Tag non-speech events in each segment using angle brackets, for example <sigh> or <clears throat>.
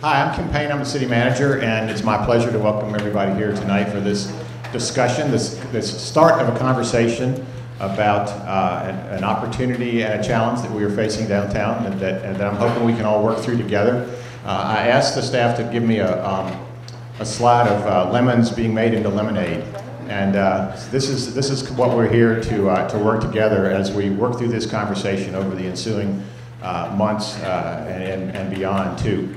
Hi, I'm Kim Payne. I'm the city manager, and it's my pleasure to welcome everybody here tonight for this discussion, this, this start of a conversation about uh, an, an opportunity and a challenge that we are facing downtown and that, and that I'm hoping we can all work through together. Uh, I asked the staff to give me a, um, a slide of uh, lemons being made into lemonade. And uh, this, is, this is what we're here to, uh, to work together as we work through this conversation over the ensuing uh, months and, and beyond to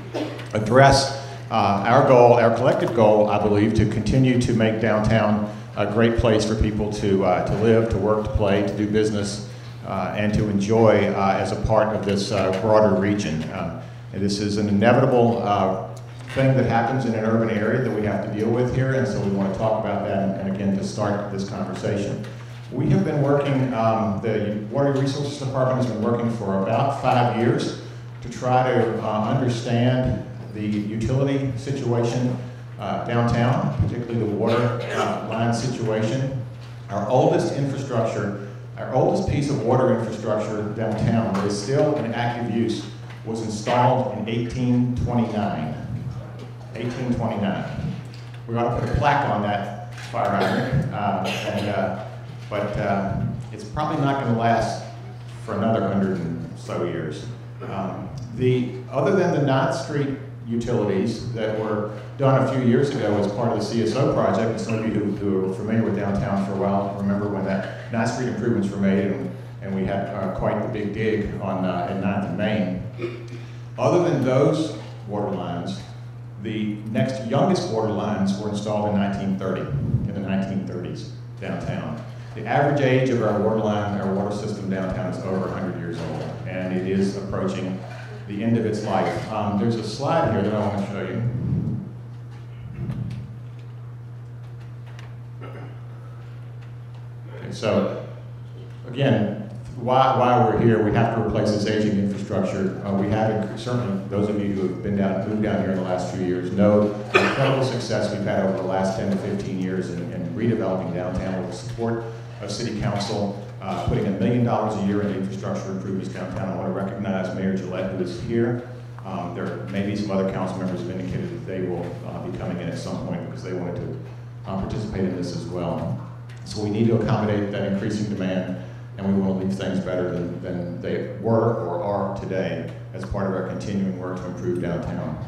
address uh, our goal, our collective goal, I believe, to continue to make downtown a great place for people to, uh, to live, to work, to play, to do business, uh, and to enjoy uh, as a part of this uh, broader region. Uh, this is an inevitable thing that happens in an urban area that we have to deal with here, and so we want to talk about that and, and again to start this conversation. We have been working, um, the Water Resources Department has been working for about five years to try to understand the utility situation uh, downtown, particularly the water uh, line situation. Our oldest infrastructure, our oldest piece of water infrastructure downtown that is still in active use was installed in 1829. 1829. We ought to put a plaque on that fire hydrant, uh, and, uh, but uh, it's probably not going to last for another hundred and so years. Um, the other than the Ninth Street utilities that were done a few years ago as part of the CSO project, and some of you who, who are familiar with downtown for a while remember when that Ninth Street improvements were made, and, and we had uh, quite the big dig on uh, at Ninth and Main. Other than those water lines, the next youngest water lines were installed in 1930, in the 1930s downtown. The average age of our water line, our water system downtown is over 100 years old, and it is approaching the end of its life. Um, there's a slide here that I want to show you. Okay, so, again, why, why we're here, we have to replace this aging infrastructure. Uh, we have, certainly, those of you who have been down, moved down here in the last few years know the incredible success we've had over the last 10 to 15 years in, in redeveloping downtown with the support of City Council, uh, putting a million dollars a year into infrastructure improvements downtown. I want to recognize Mayor Gillette, who is here. Um, there may be some other council members who have indicated that they will uh, be coming in at some point because they wanted to uh, participate in this as well. So we need to accommodate that increasing demand and we want to leave things better than, than they were or are today as part of our continuing work to improve downtown.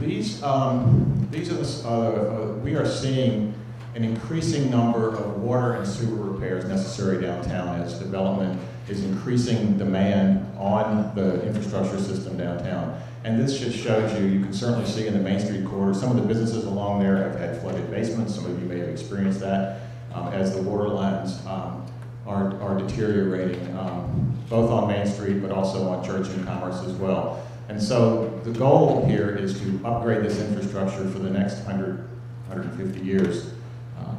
These, um, these are the, uh, uh, we are seeing an increasing number of water and sewer repairs necessary downtown as development is increasing demand on the infrastructure system downtown. And this just shows you, you can certainly see in the Main Street corridor, some of the businesses along there have had flooded basements. Some of you may have experienced that um, as the water lines um, are, are deteriorating, um, both on Main Street but also on Church and Commerce as well. And so the goal here is to upgrade this infrastructure for the next 100, 150 years uh,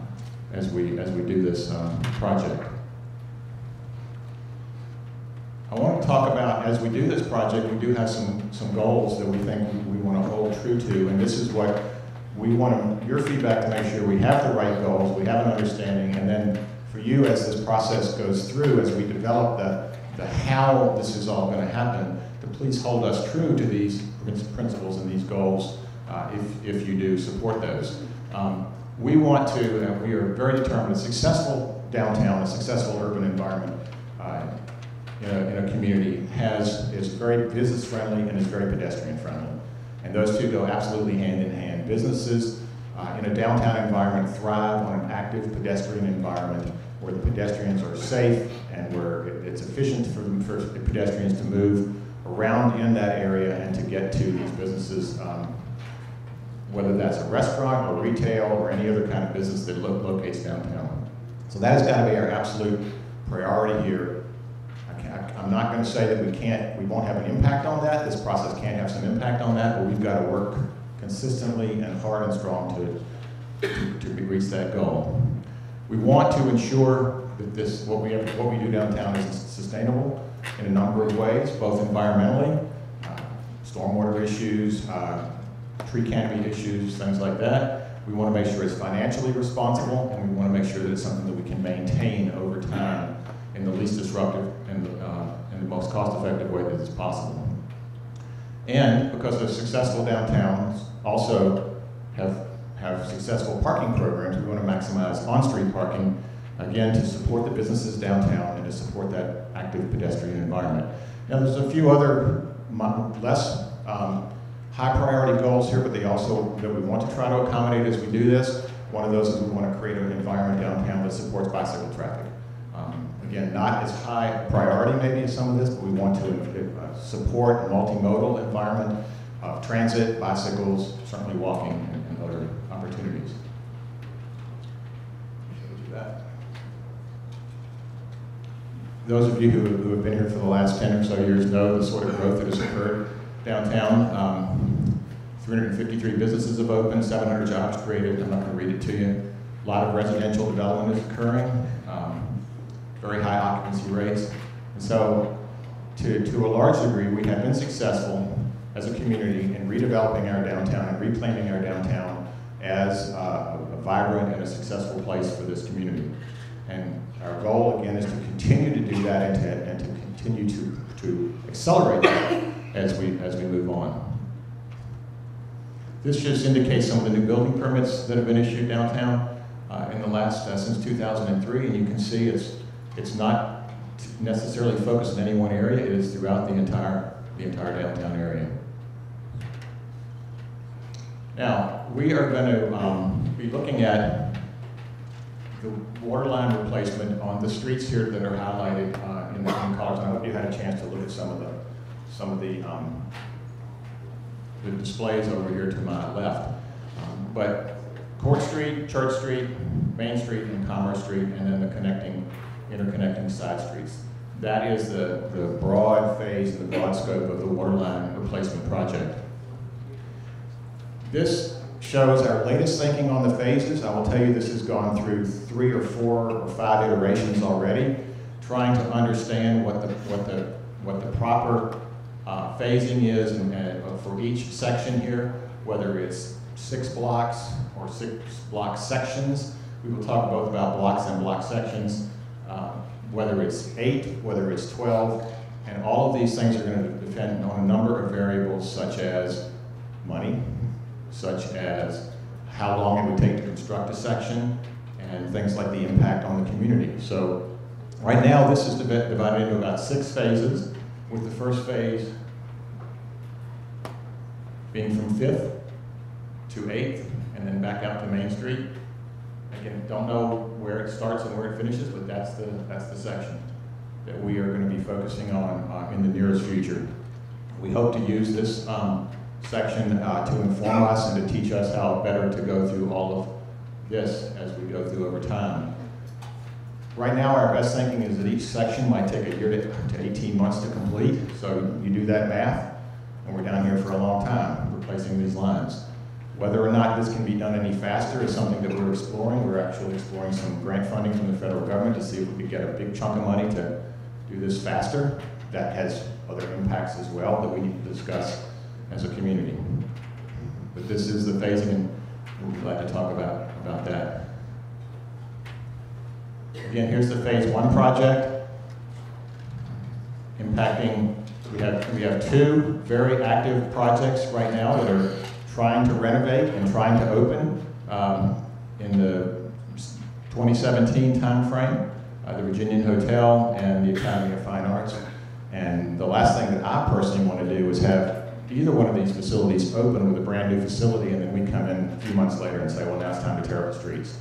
as, we, as we do this um, project. I want to talk about, as we do this project, we do have some, some goals that we think we, want to hold true to, and this is what we want your feedback to make sure we have the right goals, we have an understanding, and then for you as this process goes through, as we develop the, the how this is all going to happen, please hold us true to these principles and these goals uh, if, if you do support those. Um, we want to, uh, we are very determined, a successful downtown, a successful urban environment uh, in a, in a community has, is very business friendly and is very pedestrian friendly. And those two go absolutely hand in hand. Businesses uh, in a downtown environment thrive on an active pedestrian environment where the pedestrians are safe and where it's efficient for, for pedestrians to move around in that area and to get to these businesses, um, whether that's a restaurant or retail or any other kind of business that lo locates downtown. So that has got to be our absolute priority here I'm not going to say that we can't, we won't have an impact on that. This process can't have some impact on that, but we've got to work consistently and hard and strong to, to, to reach that goal. We want to ensure that this, what we, have, what we do downtown is sustainable in a number of ways, both environmentally, uh, stormwater issues, uh, tree canopy issues, things like that. We want to make sure it's financially responsible, and we want to make sure that it's something that we can maintain over time in the least disruptive and uh, in the most cost-effective way that is possible. And because of successful downtowns also have, have successful parking programs, we want to maximize on-street parking, again, to support the businesses downtown and to support that active pedestrian environment. Now, there's a few other less um, high priority goals here, but they also, that we want to try to accommodate as we do this. One of those is we want to create an environment downtown that supports bicycle traffic. Um, Again, not as high priority maybe as some of this, but we want to uh, support a multimodal environment of transit, bicycles, certainly walking, and and other opportunities. Showed you that. Those of you who who have been here for the last 10 or so years know the sort of growth that has occurred downtown. Um, 353 businesses have opened, 700 jobs created. I'm not going to read it to you. A lot of residential development is occurring, um, very high occupancy rates. And so, to, to a large degree, we have been successful as a community in redeveloping our downtown and reclaiming our downtown as uh, a vibrant and a successful place for this community. And our goal, again, is to continue to do that and to, and to continue to, to accelerate that as we, as we move on. This just indicates some of the new building permits that have been issued downtown uh, in the last, uh, since 2003, and you can see it's, it's not necessarily focused in any one area, it is throughout the entire, the entire downtown area. Now, we are going to um, be looking at the water line replacement on the streets here that are highlighted uh, in the in colors. I hope you had a chance to look at some of the, some of the um, the displays over here to my left. Um, But Court Street, Church Street, Main Street, and Commerce Street, and then the connecting, interconnecting side streets. That is the, the broad phase and the broad scope of the water line replacement project. This shows our latest thinking on the phases. I will tell you this has gone through three or four or five iterations already, trying to understand what the, what the, what the proper uh, phasing is uh, for each section here, whether it's six blocks or six block sections. We will talk both about blocks and block sections, uh, whether it's eight, whether it's 12, and all of these things are going to depend on a number of variables such as money, such as how long it would take to construct a section, and things like the impact on the community. So right now, this is divided into about six phases, with the first phase being from Fifth to Eighth, and then back out to Main Street. Again, don't know where it starts and where it finishes, but that's the, that's the section that we are going to be focusing on uh, in the nearest future. We hope to use this um, section uh, to inform us and to teach us how better to go through all of this as we go through over time. Right now, our best thinking is that each section might take a year to, to 18 months to complete. So you do that math, and we're down here for a long time replacing these lines. Whether or not this can be done any faster is something that we're exploring. We're actually exploring some grant funding from the federal government to see if we could get a big chunk of money to do this faster. That has other impacts as well that we need to discuss as a community. But this is the phasing, and we'd like to talk about, about that. Again, here's the phase one project impacting, we have, we have two very active projects right now that are trying to renovate and trying to open um, in the 2017 timeframe, uh, the Virginian Hotel and the Academy of Fine Arts. And the last thing that I personally want to do is have either one of these facilities open with a brand new facility and then we come in a few months later and say, well, now it's time to tear up the streets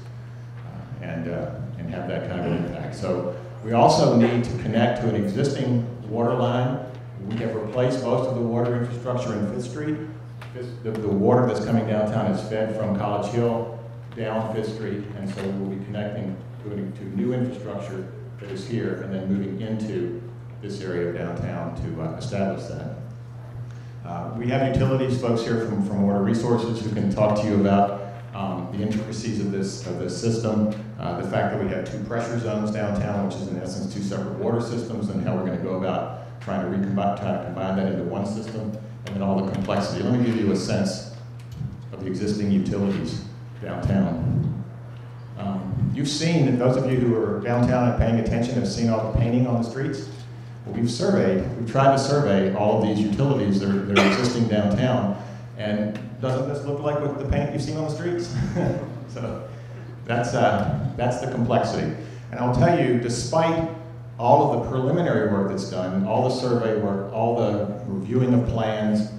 uh, and, uh, and have that kind of impact. So we also need to connect to an existing water line. We have replaced most of the water infrastructure in Fifth Street. The, the water that's coming downtown is fed from College Hill down Fifth Street, and so we'll be connecting to, to new infrastructure that is here and then moving into this area of downtown to uh, establish that. Uh, We have utilities folks here from, from Water Resources who can talk to you about um, the intricacies of this, of this system, uh, the fact that we have two pressure zones downtown, which is in essence two separate water systems, and how we're going to go about trying to recombine, to combine that into one system, and then all the complexity. Let me give you a sense of the existing utilities downtown. Um, You've seen, those of you who are downtown and paying attention have seen all the painting on the streets. We've surveyed, we've tried to survey all of these utilities that are, that are existing downtown, and doesn't this look like what the paint you've seen on the streets? <laughs> so that's, uh, that's the complexity. And I'll tell you, despite all of the preliminary work that's done, all the survey work, all the reviewing of plans,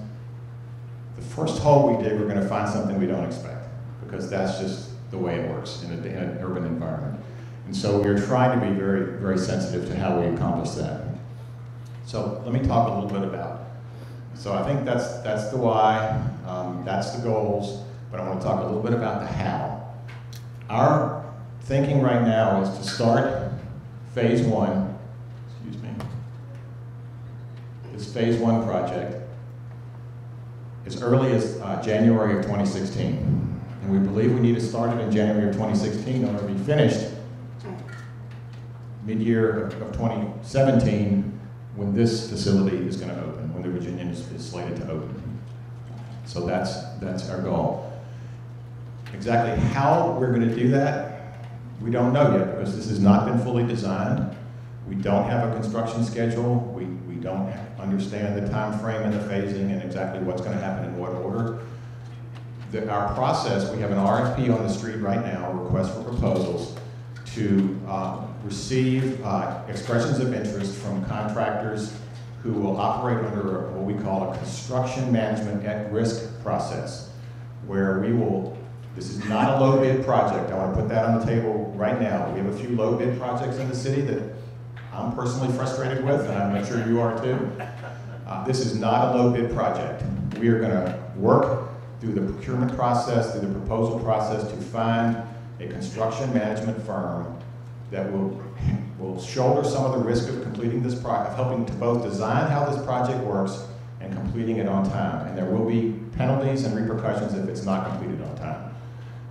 the first hole we dig, we're going to find something we don't expect, because that's just the way it works in, a, in an urban environment. And so we're trying to be very, very sensitive to how we accomplish that. So let me talk a little bit about. So I think that's that's the why, um, that's the goals, but I want to talk a little bit about the how. Our thinking right now is to start phase one. Excuse me. This phase one project as early as uh, January of 2016. And we believe we need to start it in January of 2016 in order to be finished mid-year of of 2017 when this facility is going to open, when the Virginian is, is slated to open. So that's, that's our goal. Exactly how we're going to do that, we don't know yet because this has not been fully designed. We don't have a construction schedule. We, we don't understand the time frame and the phasing and exactly what's going to happen in what order. The, our process, we have an RFP on the street right now, request for proposals, to uh, receive uh, expressions of interest from contractors who will operate under what we call a construction management at risk process, where we will, this is not a low bid project. I want to put that on the table right now. We have a few low bid projects in the city that I'm personally frustrated with, and I'm sure you are too. Uh, this is not a low bid project. We are going to work through the procurement process, through the proposal process to find a construction management firm that will, will shoulder some of the risk of completing this project, of helping to both design how this project works and completing it on time. And there will be penalties and repercussions if it's not completed on time.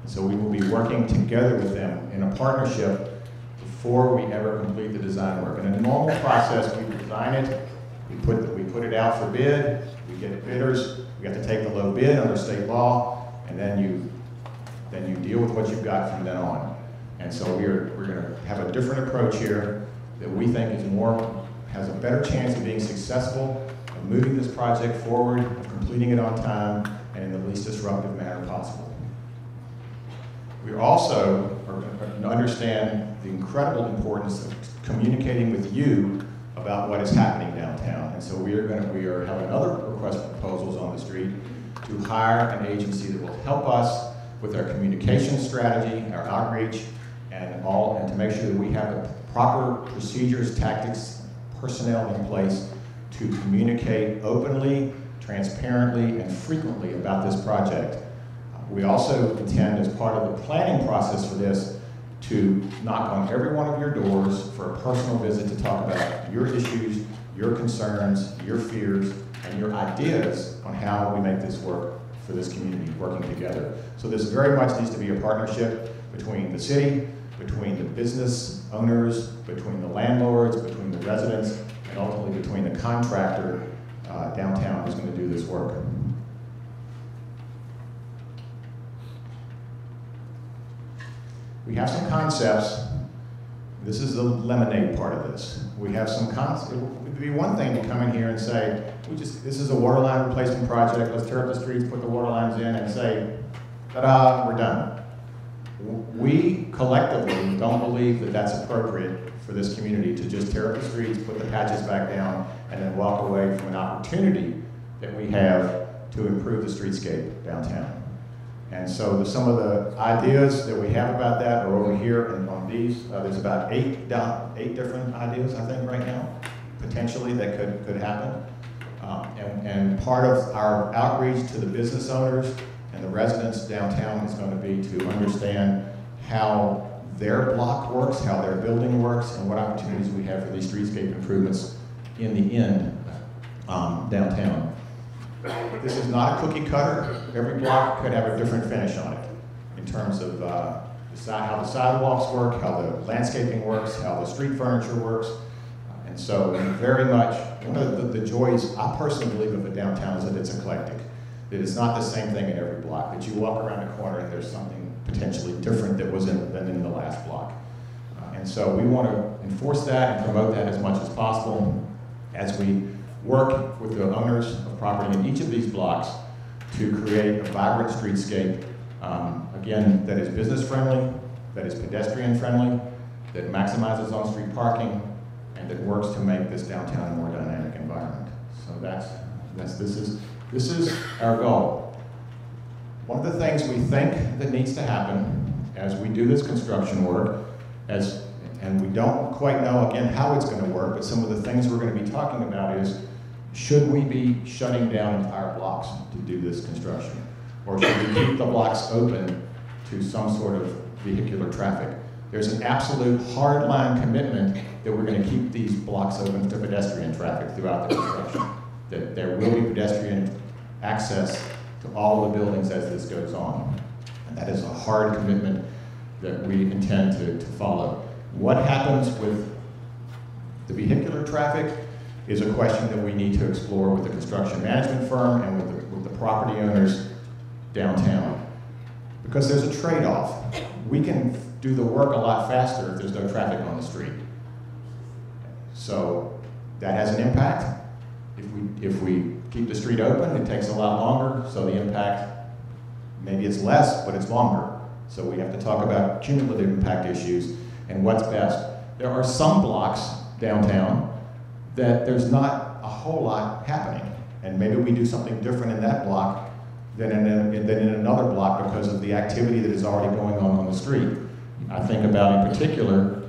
And so we will be working together with them in a partnership before we ever complete the design work. In a normal process, we design it, we put, we put it out for bid, we get bidders, we have to take the low bid under state law, and then you, then you deal with what you've got from then on. And so we're, we're going to have a different approach here that we think is more, has a better chance of being successful, of moving this project forward, of completing it on time, and in the least disruptive manner possible. We also understand the incredible importance of communicating with you about what is happening downtown. And so we are going to, we are having other request proposals on the street to hire an agency that will help us with our communication strategy, our outreach, and all, and to make sure that we have the proper procedures, tactics, personnel in place to communicate openly, transparently, and frequently about this project. We also intend, as part of the planning process for this, to knock on every one of your doors for a personal visit to talk about your issues, your concerns, your fears, and your ideas on how we make this work for this community, working together. So this very much needs to be a partnership between the city, between the business owners, between the landlords, between the residents, and ultimately between the contractor uh, downtown who's going to do this work. We have some concepts. This is the lemonade part of this. We have some concepts. It would be one thing to come in here and say, we just, this is a water line replacement project, let's tear up the streets, put the water lines in, and say, ta-da, we're done we collectively don't believe that that's appropriate for this community to just tear up the streets, put the patches back down, and then walk away from an opportunity that we have to improve the streetscape downtown. And so the, some of the ideas that we have about that are over here and on these. Uh, there's about eight, eight different ideas, I think, right now, potentially that could, could happen. Um, and, and part of our outreach to the business owners the residents downtown is going to be to understand how their block works, how their building works, and what opportunities we have for these streetscape improvements in the end um, downtown. This is not a cookie cutter. Every block could have a different finish on it in terms of uh, how the sidewalks work, how the landscaping works, how the street furniture works. And so very much, one of the, the joys I personally believe of a downtown is that it's eclectic that it's not the same thing in every block, that you walk around a corner and there's something potentially different that was in, than in the last block. Uh, and so we want to enforce that and promote that as much as possible. as we work with the owners of property in each of these blocks to create a vibrant streetscape, um, again, that is business friendly, that is pedestrian friendly, that maximizes on-street parking, and that works to make this downtown a more dynamic environment. So that's, that's, this is, this is our goal. One of the things we think that needs to happen as we do this construction work, as, and we don't quite know again how it's going to work, but some of the things we're going to be talking about is, should we be shutting down entire blocks to do this construction? Or should we keep the blocks open to some sort of vehicular traffic? There's an absolute hardline commitment that we're going to keep these blocks open to pedestrian traffic throughout the construction. That there will be pedestrian access to all the buildings as this goes on. And that is a hard commitment that we intend to, to follow. What happens with the vehicular traffic is a question that we need to explore with the construction management firm and with the, with the property owners downtown. Because there's a trade-off. We can do the work a lot faster if there's no traffic on the street. So that has an impact. If we, if we keep the street open, it takes a lot longer, so the impact, maybe it's less, but it's longer. So we have to talk about cumulative impact issues and what's best. There are some blocks downtown that there's not a whole lot happening. And maybe we do something different in that block than in, a, than in another block because of the activity that is already going on on the street. I think about in particular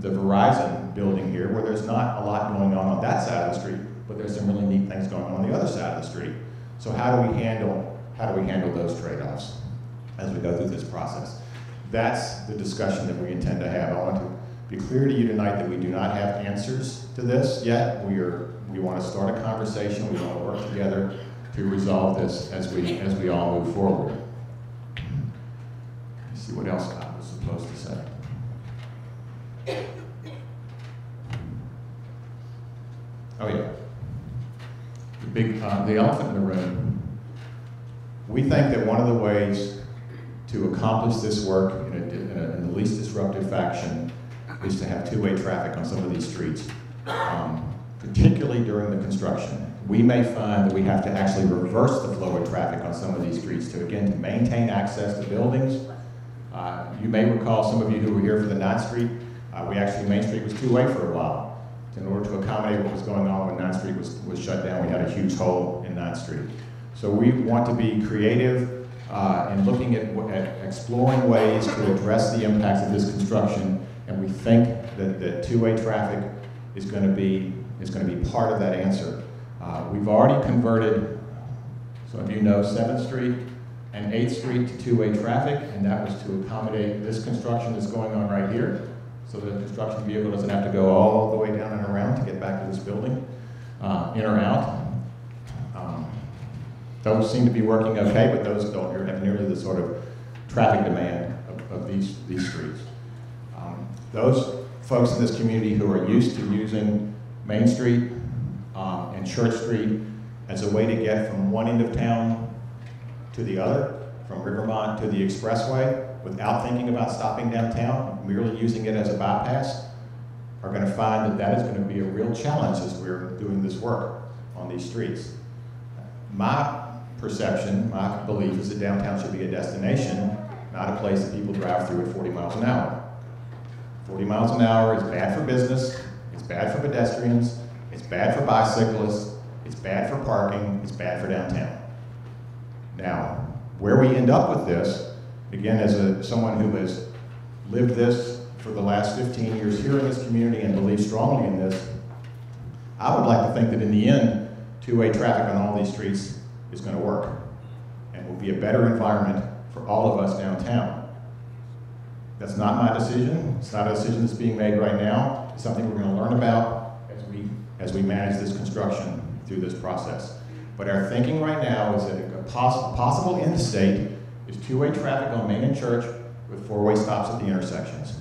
the Verizon building here where there's not a lot going on on that side of the street, but there's some really neat things going on on the other side of the street. So how do we handle, how do we handle those trade-offs as we go through this process? That's the discussion that we intend to have. I want to be clear to you tonight that we do not have answers to this yet. We are we want to start a conversation. We want to work together to resolve this as we as we all move forward. Let's see what else I was supposed to say. Oh yeah, big uh, the elephant in the room. We think that one of the ways to accomplish this work in, a, in, a, in the least disruptive fashion is to have two-way traffic on some of these streets, um, particularly during the construction. We may find that we have to actually reverse the flow of traffic on some of these streets to, again, to maintain access to buildings. Uh, you may recall, some of you who were here for the 9th Street, uh, we actually, Main Street was two-way for a while. In order to accommodate what was going on when 9th Street was, was shut down, we had a huge hole in 9th Street. So we want to be creative uh, and looking at, at exploring ways to address the impacts of this construction and we think that, that two-way traffic is going to be is going to be part of that answer. Uh, we've already converted, some of you know, 7th Street and 8th Street to two-way traffic, and that was to accommodate this construction that's going on right here. So the construction vehicle doesn't have to go all the way down and around to get back to this building, uh, in or out. Um, those seem to be working okay, but those don't have nearly the sort of traffic demand of, of these, these streets. Those folks in this community who are used to using Main Street um, and Church Street as a way to get from one end of town to the other, from Rivermont to the expressway, without thinking about stopping downtown, merely using it as a bypass, are going to find that that is going to be a real challenge as we're doing this work on these streets. My perception, my belief is that downtown should be a destination, not a place that people drive through at 40 miles an hour. 40 miles an hour is bad for business, it's bad for pedestrians, it's bad for bicyclists, it's bad for parking, it's bad for downtown. Now, where we end up with this, again, as a, someone who has lived this for the last 15 years here in this community and believes strongly in this, I would like to think that in the end, two-way traffic on all these streets is going to work and will be a better environment for all of us downtown. That's not my decision. It's not a decision that's being made right now. It's something we're going to learn about as we, as we manage this construction through this process. But our thinking right now is that a poss possible end state is two-way traffic on Main and Church with four-way stops at the intersections.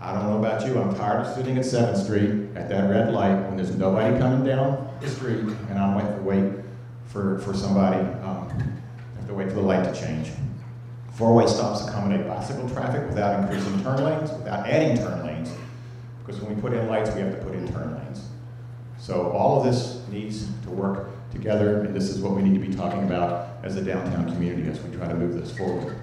I don't know about you, I'm tired of sitting at 7th Street at that red light when there's nobody coming down the street and I'm waiting to wait for, for somebody, um, have to wait for the light to change. Four-way stops accommodate bicycle traffic without increasing turn lanes, without adding turn lanes, because when we put in lights, we have to put in turn lanes. So all of this needs to work together, and this is what we need to be talking about as a downtown community as we try to move this forward.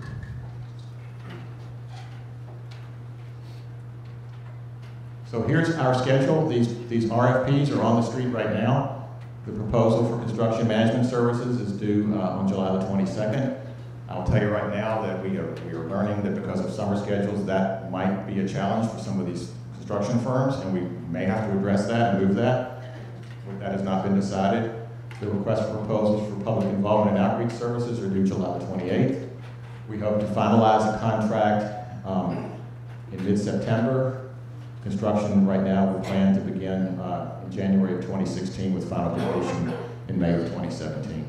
So here's our schedule. These, these RFPs are on the street right now. The proposal for construction management services is due uh, on July the 22nd. I'll tell you right now that we are, we are learning that because of summer schedules, that might be a challenge for some of these construction firms, and we may have to address that and move that. That has not been decided. The request for proposals for public involvement and outreach services are due July the 28th. We hope to finalize a contract um, in mid-September. Construction right now, we plan to begin uh, in January of 2016 with final completion in May of 2017.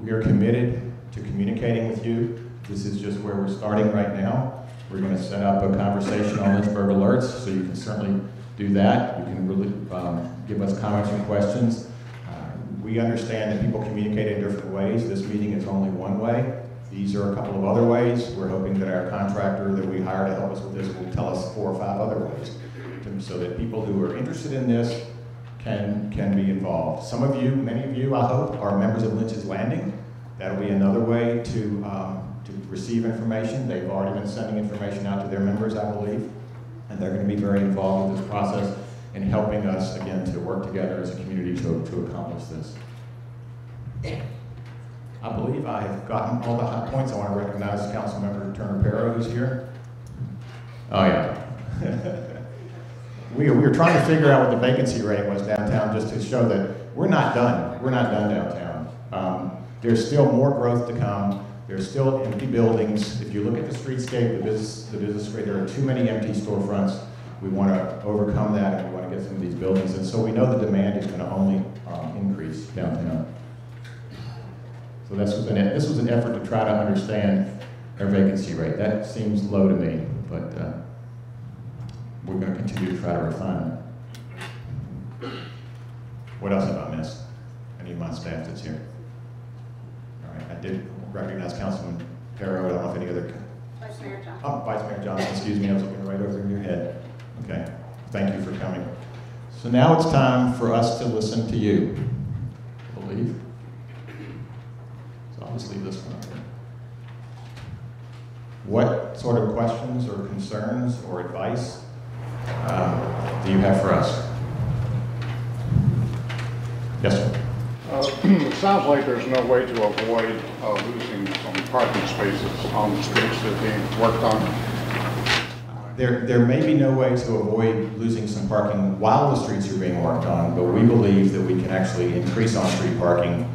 We are committed to communicating with you. This is just where we're starting right now. We're going to set up a conversation on Lynchburg Alerts, so you can certainly do that. You can really um, give us comments and questions. Uh, we understand that people communicate in different ways. This meeting is only one way. These are a couple of other ways. We're hoping that our contractor that we hire to help us with this will tell us four or five other ways, to- so that people who are interested in this can, can be involved. Some of you, many of you, I hope, are members of Lynch's Landing. That'll be another way to, um, to receive information. They've already been sending information out to their members, I believe, and they're going to be very involved with this process in helping us, again, to work together as a community to, to accomplish this. I believe I have gotten all the high points. I want to recognize Councilmember Turner Perrow, who's here. Oh, yeah. <laughs> We, we were trying to figure out what the vacancy rate was downtown, just to show that we're not done. We're not done downtown. Um, there's still more growth to come. There's still empty buildings. If you look at the streetscape, the business, the business grade, there are too many empty storefronts. We want to overcome that, and we want to get some of these buildings. And so we know the demand is going to only um, increase downtown. So this was an, this was an effort to try to understand our vacancy rate. That seems low to me, but uh, we're going to continue to try to refine it. What else have I missed? Any of my staff that's here? All right, I did recognize Councilman Perrow. I don't know if any other, Vice Mayor Johnson. oh, Vice Mayor Johnson, excuse me, I was looking right over in your head. Okay, thank you for coming. So now it's time for us to listen to you, I believe. So I'll just leave this one up there. What sort of questions or concerns or advice um, do you have for us? Yes, sir. Uh, <clears throat> It sounds like there's no way to avoid uh, losing some parking spaces on the streets that are being worked on. There, there may be no way to avoid losing some parking while the streets are being worked on, but we believe that we can actually increase on-street parking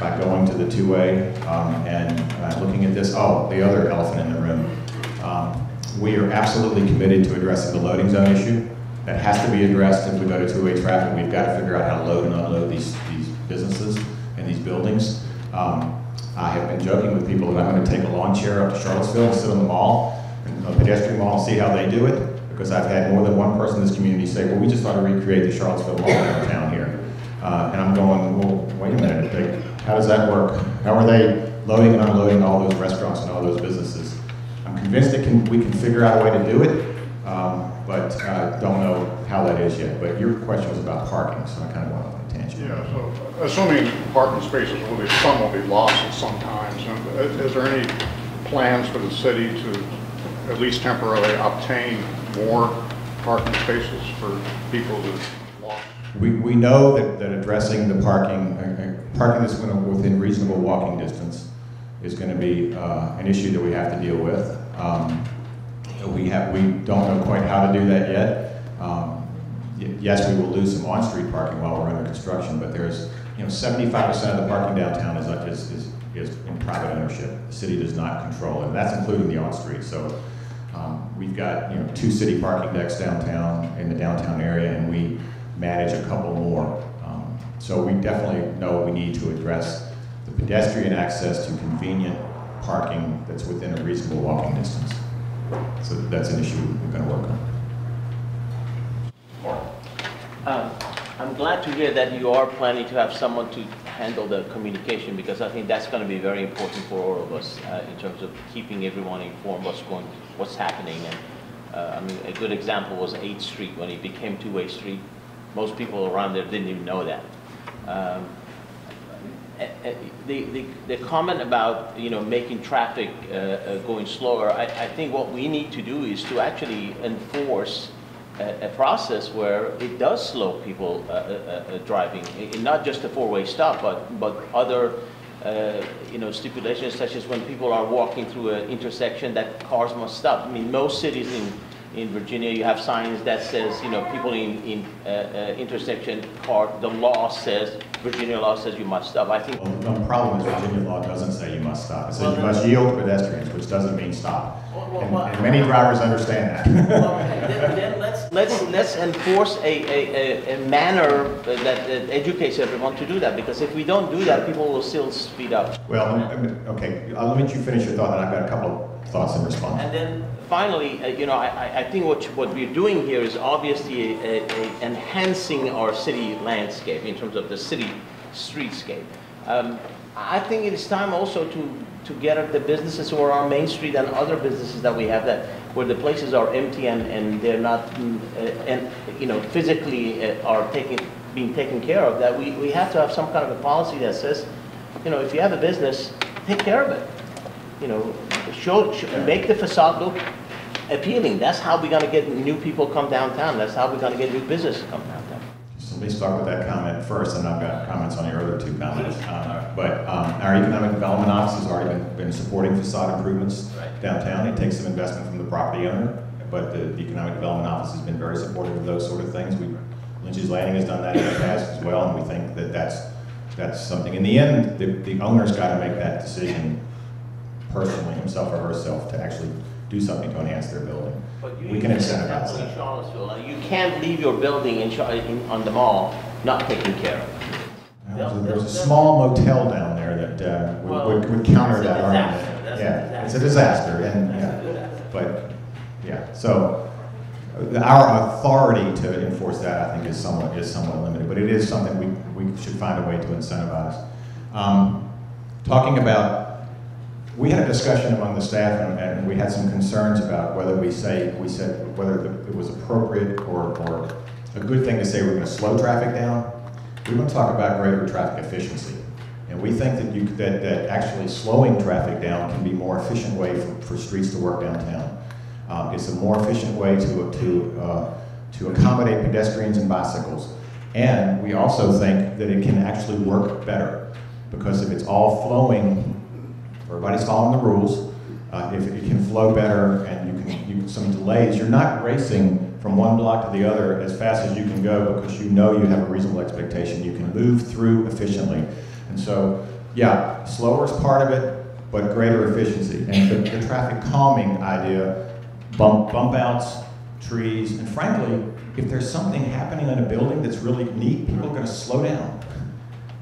by going to the two-way um, and uh, looking at this, oh, the other elephant in the room. Um, We are absolutely committed to addressing the loading zone issue. That has to be addressed if we go to two-way traffic. We've got to figure out how to load and unload these, these businesses and these buildings. Um, I have been joking with people that I'm going to take a lawn chair up to Charlottesville and sit on the mall, and a pedestrian mall, and see how they do it, because I've had more than one person in this community say, well, we just ought to recreate the Charlottesville Mall downtown here. Uh, and I'm going, well, wait a minute, they- how does that work? How are they loading and unloading all those restaurants and all those businesses? I'm convinced that can, we can figure out a way to do it, um, but uh, don't know how that is yet. But your question was about parking, so I kind of went on Yeah, so assuming parking spaces will be, some will be lost at some times, and is there any plans for the city to at least temporarily obtain more parking spaces for people that lost? We, we know that, that addressing the parking, uh, uh, parking that's to, within reasonable walking distance is going to be uh, an issue that we have to deal with. Um, We have, we don't know quite how to do that yet. Um, Yes, we will lose some on-street parking while we're under construction, but there's, you know, seventy-five percent of the parking downtown is, is, is, in private ownership. The city does not control it, and that's including the on-street. So um, We've got, you know, two city parking decks downtown, in the downtown area, and we manage a couple more. Um, So we definitely know we need to address the pedestrian access to convenient parking that's within a reasonable walking distance. So that's an issue we're gonna work on. Um, I'm glad to hear that you are planning to have someone to handle the communication, because I think that's going to be very important for all of us uh, in terms of keeping everyone informed what's going, what's happening, and Uh, I mean, a good example was 8th Street when it became two-way street. Most people around there didn't even know that. Um, eh, eh, The, the, the comment about, you know, making traffic uh, uh, going slower, I, I think what we need to do is to actually enforce a, a process where it does slow people uh, uh, uh, driving, I- not just a four-way stop, but, but other, uh, you know, stipulations such as when people are walking through an intersection that cars must stop. I mean, most cities in, in Virginia, you have signs that says, you know, people in, in uh, uh, intersection car, the law says, Virginia law says you must stop. I think Well, The problem is Virginia law doesn't say you must stop. It says you must yield to pedestrians, which doesn't mean stop. Well, well, And and many drivers understand that. Well, <laughs> then, then let's, let's, let's enforce a, a, a- a manner that, that educates everyone to do that, because if we don't do that, people will still speed up. Well, okay, I'll let you finish your thought, and I've got a couple of thoughts in response. And then finally, uh, you know, I, I- think what, what we're doing here is obviously a- a- enhancing our city landscape in terms of the city streetscape. Um, I think it is time also to, to get at the businesses who are on Main Street and other businesses that we have that, where the places are empty and, and they're not, mm, uh, and, you know, physically uh, are taken, being taken care of, that we, we have to have some kind of a policy that says, you know, if you have a business, take care of it you know, show, sh- make the facade look appealing. That's how we're gonna get new people come downtown. That's how we're gonna get new business to come downtown. So let me start with that comment first, and I've got comments on your other two comments. Uh, But um, our economic development office has already been, been supporting facade improvements Right. downtown. It takes some investment from the property owner, but the the economic development office has been very supportive of those sort of things. We, Lynch's Landing has done that in the past as well, and we think that that's, that's something. In the end, the, the owner's got to make that decision personally, himself or herself, to actually do something to enhance their building. We can incentivize that. Charlottesville, you can't leave your building in, Char- in, on the mall not taken care of. Well, There's a small motel down there that uh, would- Well, would would counter it's a that argument. disaster. That's a Yeah, it's a disaster. disaster, and, That's a yeah, disaster. but, yeah, so uh, our authority to enforce that, I think, is somewhat, is somewhat limited, but it is something we, we should find a way to incentivize. Um, Talking about, we had a discussion among the staff, and, and we had some concerns about whether we say, we said whether the- it was appropriate or, or a good thing to say we're gonna slow traffic down. We want to talk about greater traffic efficiency. And we think that you, that, that actually slowing traffic down can be a more efficient way for, for streets to work downtown. Um, it's a more efficient way to, to, uh, to accommodate pedestrians and bicycles. And we also think that it can actually work better. Because if it's all flowing, everybody's following the rules, uh, if it can flow better and you can, you, some delays, you're not racing from one block to the other as fast as you can go because you know you have a reasonable expectation. You can move through efficiently. And so, yeah, slower is part of it, but greater efficiency. And the, the traffic calming idea, bump, bump outs, trees, and frankly, if there's something happening in a building that's really neat, people are gonna slow down.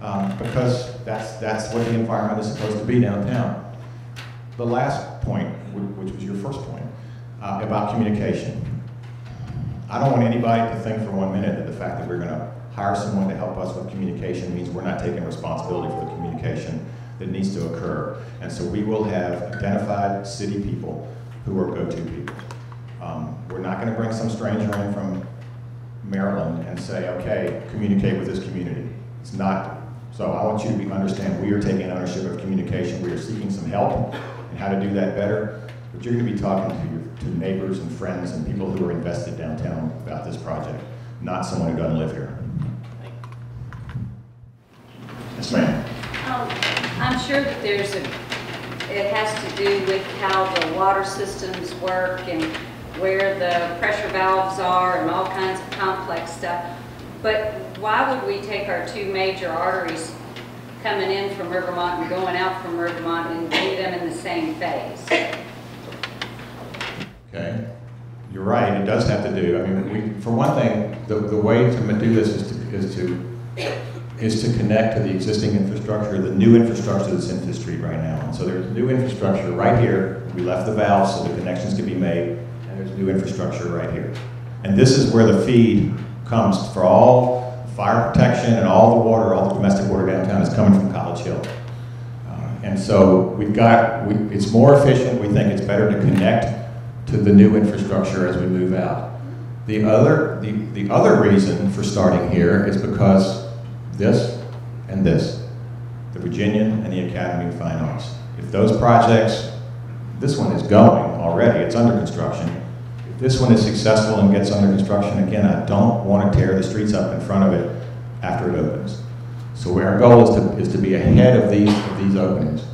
Um, because that's, that's what the environment is supposed to be downtown. The last point, which was your first point, uh, about communication. I don't want anybody to think for one minute that the fact that we're gonna hire someone to help us with communication means we're not taking responsibility for the communication that needs to occur. And so we will have identified city people who are go-to people. Um, We're not gonna bring some stranger in from Maryland and say, okay, communicate with this community. It's not, so I want you to be, understand, we are taking ownership of communication, we are seeking some help in how to do that better, but you're gonna be talking to your, to neighbors and friends and people who are invested downtown about this project, not someone who doesn't live here. Yes, ma'am. Um, I'm sure that there's a, it has to do with how the water systems work and where the pressure valves are and all kinds of complex stuff. But why would we take our two major arteries coming in from Rivermont and going out from Rivermont and do them in the same phase? Okay, you're right, it does have to do, I mean, we, for one thing, the, the way to do this is to, is to, is to connect to the existing infrastructure, the new infrastructure that's in the street right now. And so there's new infrastructure right here, we left the valves so the connections can be made, and there's new infrastructure right here. And this is where the feed comes for all fire protection and all the water, all the domestic water downtown is coming from College Hill. Uh, And so we've got, we, it's more efficient, we think it's better to connect to the new infrastructure as we move out. The other, the, the other reason for starting here is because this and this, the Virginian and the Academy of Fine Arts. If those projects, this one is going already, it's under construction. This one is successful and gets under construction again, I don't want to tear the streets up in front of it after it opens. So our goal is to, is to be ahead of these, of these openings.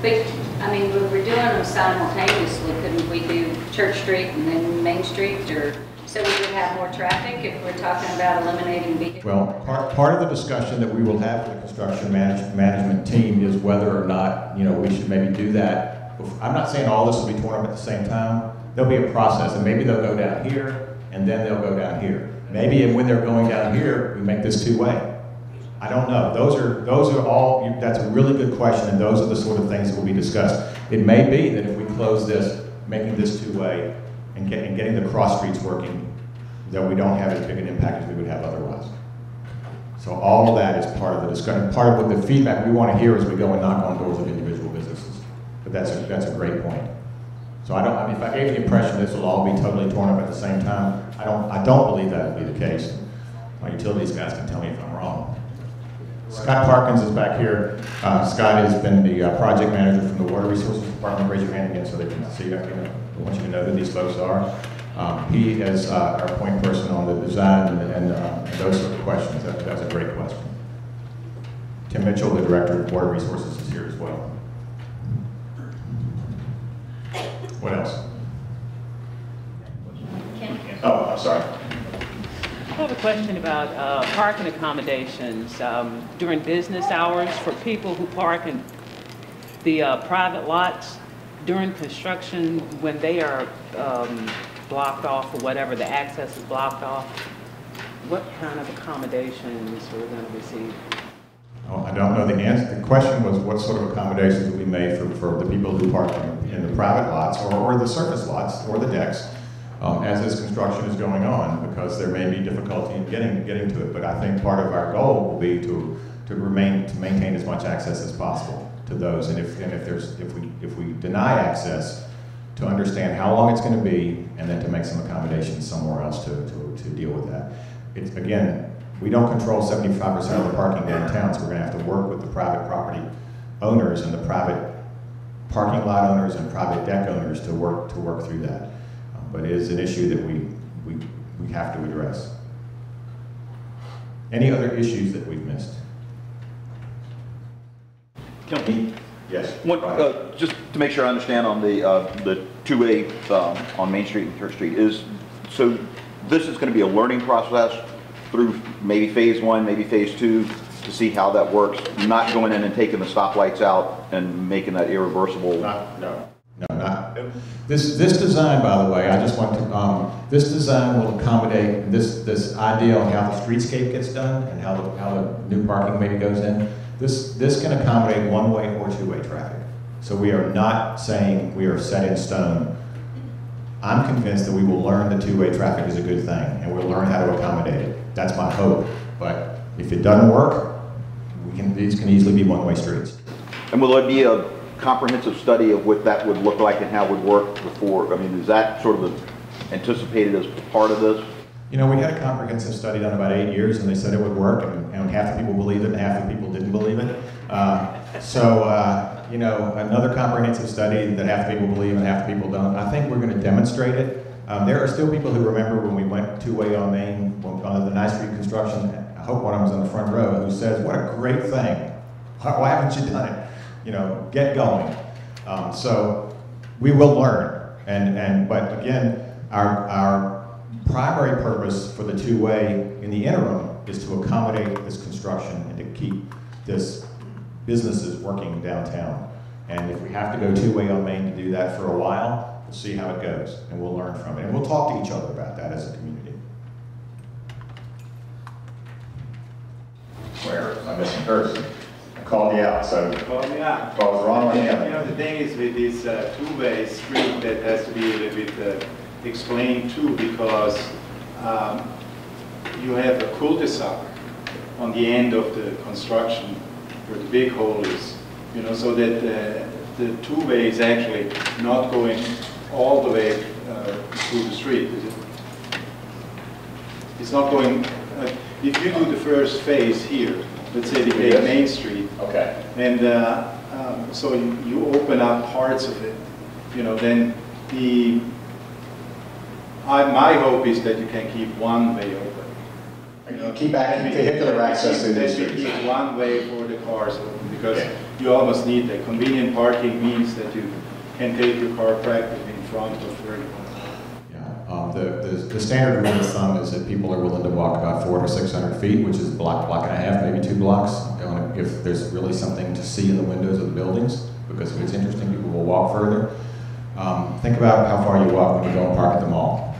But, I mean, when we're doing them simultaneously, couldn't we do Church Street and then Main Street, or, so we would have more traffic if we're talking about eliminating vehicles? Well, part, part of the discussion that we will have with the construction manage, management team is whether or not, you know, we should maybe do that. I'm not saying all this will be torn up at the same time. There'll be a process, and maybe they'll go down here, and then they'll go down here. Maybe and when they're going down here, we make this two-way. I don't know. Those are, those are all, that's a really good question, and those are the sort of things that will be discussed. It may be that if we close this, making this two-way, and get- and getting the cross streets working, that we don't have as big an impact as we would have otherwise. So all of that is part of the discussion, part of what the feedback we want to hear as we go and knock on doors of individual businesses. But that's, a that's a great point. So I don't, I mean, if I gave the impression this will all be totally torn up at the same time, I don't, I don't believe that would be the case. My utilities guys can tell me if I'm wrong. Scott Parkins is back here. Uh, Scott has been the uh, project manager from the Water Resources Department. Raise your hand again so they can see you. I want you to know who these folks are. Um, He is uh, our point person on the design and- and uh, those sort of questions. That- That's a great question. Tim Mitchell, the Director of Water Resources, is here as well. What else? Oh, I'm sorry. I have a question about uh, parking accommodations um, during business hours for people who park in the uh, private lots during construction when they are um, blocked off or whatever, the access is blocked off. What kind of accommodations are we going to receive? Oh, I don't know the answer. The question was what sort of accommodations will be made for, for the people who park in, in the private lots or, or the surface lots or the decks um, as this construction is going on, because there may be difficulty in getting, getting to it. But I think part of our goal will be to, to remain, to maintain as much access as possible to those. And if, and if there's, if we, if we deny access, to understand how long it's going to be and then to make some accommodations somewhere else to, to, to deal with that. It's, again, we don't control 75% of the parking downtown, so we're going to have to work with the private property owners and the private parking lot owners and private deck owners to work, to work through that. Um, But it is an issue that we, we, we have to address. Any other issues that we've missed? Can Yes. One, uh, just to make sure I understand on the, uh, the two-way, um, on Main Street and Church Street, is, so this is gonna be a learning process through maybe phase one, maybe phase two, to see how that works? Not going in and taking the stoplights out and making that irreversible? Not, no. No, not, this, this design, by the way, I just want to, um, this design will accommodate this, this idea on how the streetscape gets done and how the, how the new parking maybe goes in. This, this can accommodate one-way or two-way traffic. So we are not saying we are set in stone. I'm convinced that we will learn that two-way traffic is a good thing, and we'll learn how to accommodate it. That's my hope. But if it doesn't work, we can, these can easily be one-way streets. And will there be a comprehensive study of what that would look like and how it would work before? I mean, is that sort of anticipated as part of this? You know, we had a comprehensive study done about eight years, and they said it would work, and, and half the people believed it, and half the people didn't believe it. Uh, so, uh, you know, another comprehensive study that half the people believe and half the people don't. I think we're going to demonstrate it. Um, there are still people who remember when we went two-way on Main on the Ninth Street construction. I hope one of them was in the front row who says, "What a great thing! Why, why haven't you done it? You know, get going." Um, so we will learn, and and but again, our our primary purpose for the two-way in the interim is to accommodate this construction and to keep this businesses working downtown. And if we have to go two-way on Main to do that for a while, see how it goes, and we'll learn from it. And we'll talk to each other about that as a community. Where, I missing person? I called you out, so Well, yeah. if I was wrong, me You know. know, the thing is with this uh, two-way street, that has to be a little bit uh, explained too, because um, you have a cul-de-sac on the end of the construction where the big hole is, you know, so that uh, the two-way is actually not going all the way uh, through the street, it? It's not going, uh, if you do the first phase here, let's say the Yes. Main Street, Okay. and uh, um, so you you open up parts of it, you know, then the, I, my hope is that you can keep one way open. You know, Keep vehicular access That you streets. keep one way for the cars open, because Yeah. you almost need that. Convenient parking means that you can take your car practically Yeah, um, the, the, the standard rule of thumb is that people are willing to walk about four to six hundred feet, which is a block, block and a half, maybe two blocks. If there's really something to see in the windows of the buildings, because if it's interesting, people will walk further. Um, think about how far you walk when you go and park at the mall.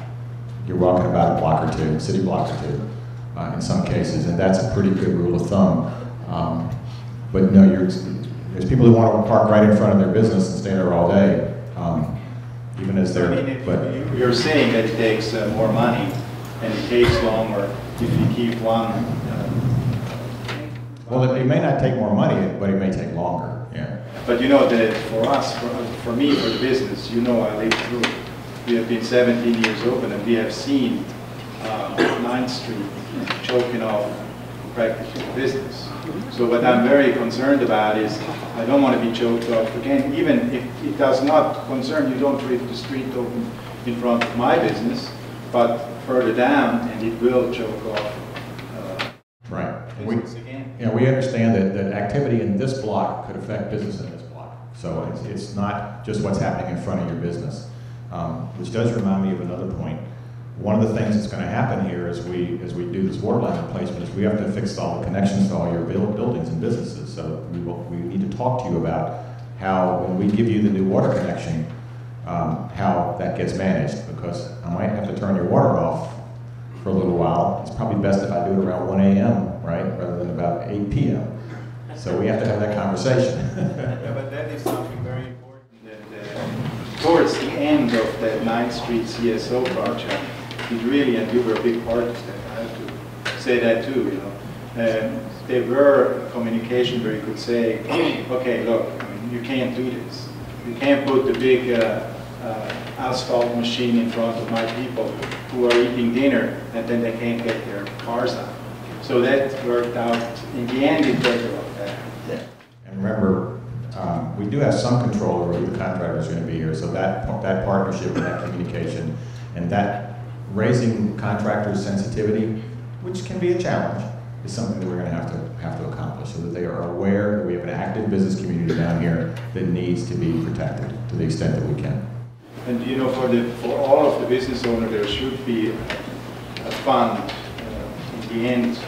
You're walking about a block or two, city block or two, uh, in some cases, and that's a pretty good rule of thumb. Um, but no, there's people who want to park right in front of their business and stay there all day, um, even as they're, mean, if but. you- you're saying that it takes uh, more money and it takes longer if you keep one. uh, Well, it, it may not take more money, but it may take longer, yeah. But you know that for us, for, for me, for the business, you know I live through. We have been 17 years open and we have seen uh, 9th Street choking off practically business. So what I'm very concerned about is I don't want to be choked off again, even if it does not concern, you don't leave the street open in front of my business, but further down and it will choke off uh, Right. We, again. know, we understand that, that activity in this block could affect business in this block. So it's, it's not just what's happening in front of your business. Um, which does remind me of another point. One of the things that's gonna happen here as we, as we do this water line replacement is we have to fix all the connections to all your buil- buildings and businesses. So we will, we need to talk to you about how, when we give you the new water connection, um, how that gets managed, because I might have to turn your water off for a little while. It's probably best if I do it around one AM, right, rather than about eight PM. So we have to have that conversation. <laughs> Yeah, but that is something very important, that uh, towards the end of that 9th Street CSO project, it really, and you were a big part of that, I have to say that too, you know. Um, There were communication where you could say, okay, look, I mean, you can't do this. You can't put the big uh, uh, asphalt machine in front of my people who are eating dinner and then they can't get their cars out. So that worked out, in the end, it worked out better. And remember, um, we do have some control over who the contractor is going to be here, so that, that partnership and that communication and that raising contractors' sensitivity, which can be a challenge, is something that we're going to have to, have to accomplish, so that they are aware that we have an active business community down here that needs to be protected to the extent that we can. And you know, for the, for all of the business owner, there should be a fund uh, in the end.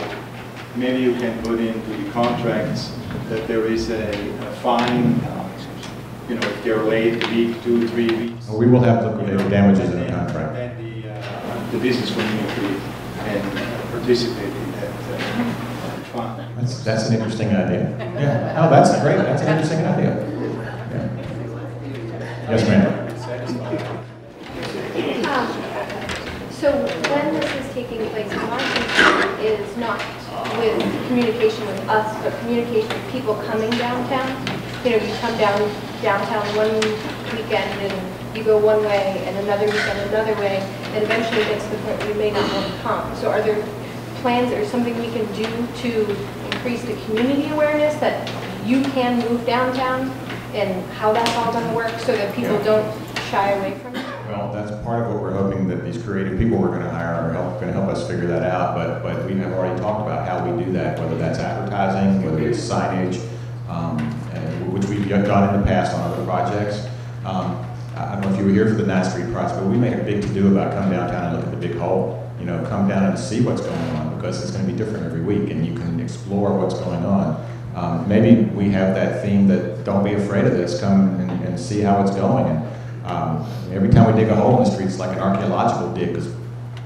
Maybe you can put into the contracts that there is a a fine, you know, if they're late a week, two, three weeks. We will have liquidated damages in the contract. Then the, business community can uh, participate in that uh, fund. That's, that's an interesting idea. Yeah, no, that's great, that's an interesting idea. Yeah. Yes, ma'am. Um, So when this is taking place, my concern is not with communication with us, but communication with people coming downtown. You know, you come down downtown one weekend and you go one way and another weekend another way, and eventually it gets to the point where you may not want to come. So are there plans or something we can do to increase the community awareness that you can move downtown and how that's all going to work so that people Yeah. don't shy away from it? Well, that's part of what we're hoping that these creative people we're gonna hire are help, gonna help us figure that out, but, but we have already talked about how we do that, whether that's advertising, whether it's signage, um, and, which we've done in the past on other projects. Um, I don't know if you were here for the Ninth Street project, but we made a big to-do about come downtown and look at the big hole. You know, come down and see what's going on, because it's gonna be different every week, and you can explore what's going on. Um, maybe we have that theme that, don't be afraid of this, come and, and see how it's going, and, um, every time we dig a hole in the street, it's like an archaeological dig, because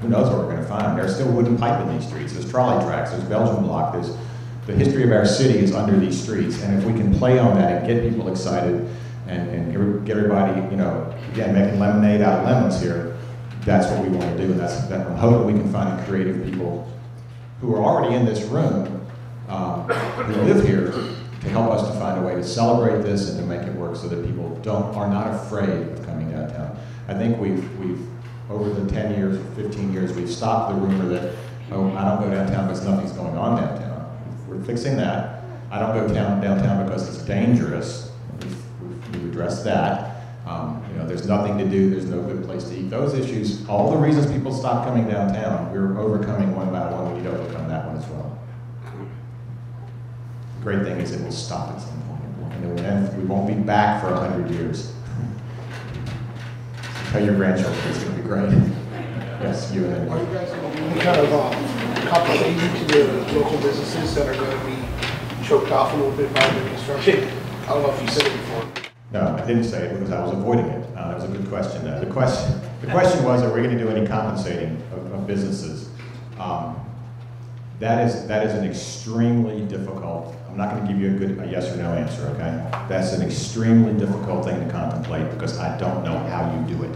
who knows what we're gonna find? There's still wooden pipe in these streets, there's trolley tracks, there's Belgian block, there's, the history of our city is under these streets, and if we can play on that and get people excited, and, and get- everybody, you know, again, making lemonade out of lemons here, that's what we wanna do, and that's, that, I'm hoping we can find creative people who are already in this room, um, who live here, to help us to find a way to celebrate this and to make it work so that people don't, are not afraid of coming downtown. I think we've, we've, over the 10 years, 15 years, we've stopped the rumor that, oh, I don't go downtown because nothing's going on downtown. We're fixing that. I don't go down, downtown because it's dangerous. Addressed that. Um, You know, there's nothing to do, there's no good place to eat. Those issues, all the reasons people stop coming downtown, we're overcoming one by one. We need to overcome that one as well. The Great thing is it will stop at some point, and we won't be back for hundred years. <laughs> Tell your grandchildren, it's gonna be great. <laughs> Yes, you and. Are you guys going to any kind of um, compensating to the local businesses that are going to be choked off a little bit by the construction? I don't know if you said it before. No, I didn't say it because I was avoiding it. Uh, That was a good question. Uh, The question, the question was, are we going to do any compensating of, of businesses? Um, That is, that is an extremely difficult, I'm not going to give you a good, a yes or no answer, okay? That's an extremely difficult thing to contemplate because I don't know how you do it.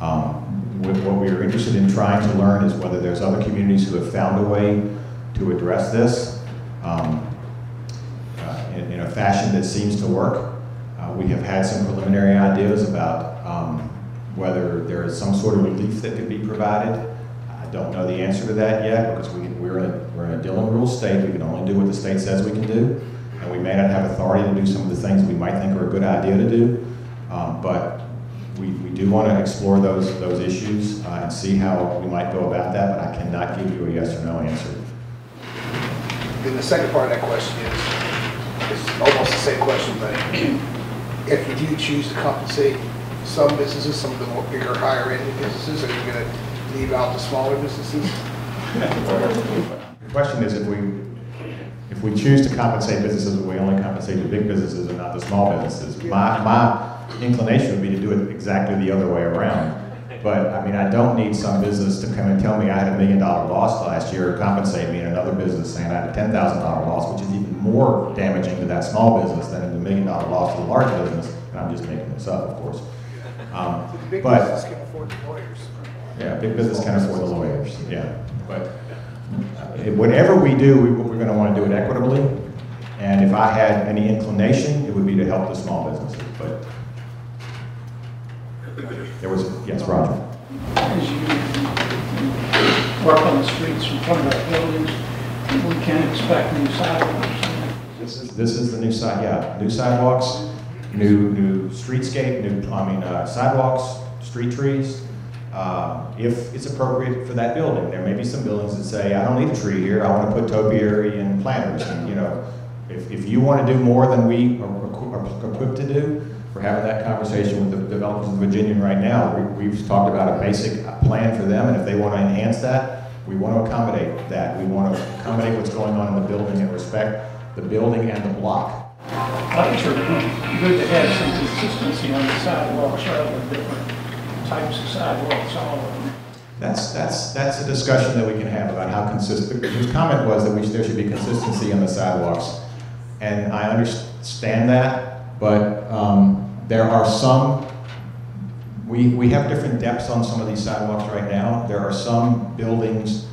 Um, What we are interested in trying to learn is whether there's other communities who have found a way to address this. Um, uh, in, in a fashion that seems to work. We have had some preliminary ideas about um, whether there is some sort of relief that could be provided. I don't know the answer to that yet because we, we're, in a, we're in a Dillon rule state. We can only do what the state says we can do. And we may not have authority to do some of the things we might think are a good idea to do. Um, but we, we do want to explore those, those issues uh, and see how we might go about that, but I cannot give you a yes or no answer. Then the second part of that question is, is almost the same question, but if you do choose to compensate some businesses, some of the more bigger, higher end businesses, are you going to leave out the smaller businesses? The question is if we, if we choose to compensate businesses, we only compensate the big businesses and not the small businesses? My, my inclination would be to do it exactly the other way around. But, I mean, I don't need some business to come and tell me I had a million dollar loss last year, compensate me, and another business saying I had a ten thousand dollar loss, which is even more damaging to that small business than million dollar loss to the large business. And I'm just making this up, of course. <laughs> Um, The big But- businesses can afford the lawyers. yeah, big business can afford the lawyers, yeah. But uh, whatever we do, we- we're gonna wanna do it equitably. And if I had any inclination, it would be to help the small businesses, but there was, yes, Roger. as you work on the streets in front of our buildings, we can't expect new sidewalks. This is, the new side, yeah, new sidewalks, new, new streetscape, new, I mean, uh, sidewalks, street trees. Uh, if it's appropriate for that building, there may be some buildings that say, I don't need a tree here, I wanna put topiary and planters, and, you know, if, if you wanna do more than we are are equipped to do, we're having that conversation with the developers in Virginia right now. We, we've talked about a basic plan for them, and if they wanna enhance that, we wanna accommodate that. We wanna accommodate what's going on in the building and respect the building and the block. I think it's good to have some consistency on the sidewalks rather than different types of sidewalks, all. That's, that's, that's a discussion that we can have about how consistent, his comment was that we, there should be consistency on the sidewalks. And I understand that, but, um, there are some, we, we have different depths on some of these sidewalks right now. There are some buildings,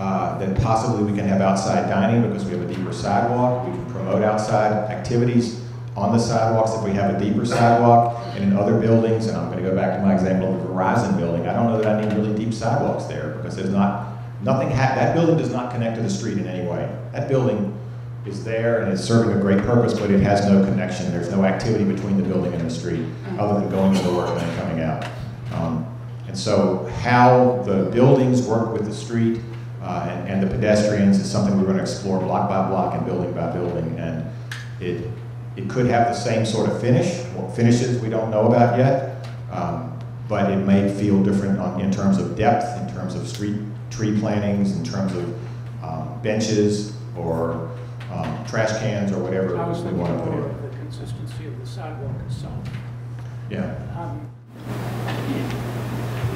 uh, that possibly we can have outside dining because we have a deeper sidewalk. We can promote outside activities on the sidewalks if we have a deeper sidewalk. And in other buildings, and I'm gonna go back to my example of the Verizon building, I don't know that I need really deep sidewalks there because there's not, nothing ha, that building does not connect to the street in any way. That building is there and it's serving a great purpose, but it has no connection. There's no activity between the building and the street, other than going to work and then coming out. Um, And so how the buildings work with the street uh, and and the pedestrians is something we're going to explore block by block and building by building. And it, it could have the same sort of finish, what finishes we don't know about yet, um, but it may feel different on, in terms of depth, in terms of street tree plantings, in terms of um, benches or um, trash cans or whatever we want to put in. the consistency of the sidewalk itself. Yeah. Um,